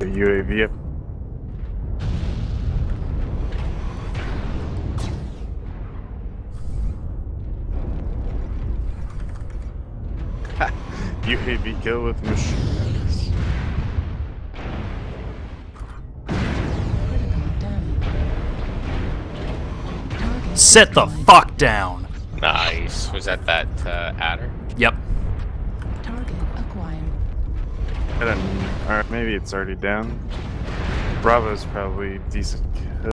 The UAV up. UAV kill with machines. Critical damage. Sit the fuck down. Nice. Was that that uh, adder? Yep. Alright, maybe it's already down. Bravo's probably decent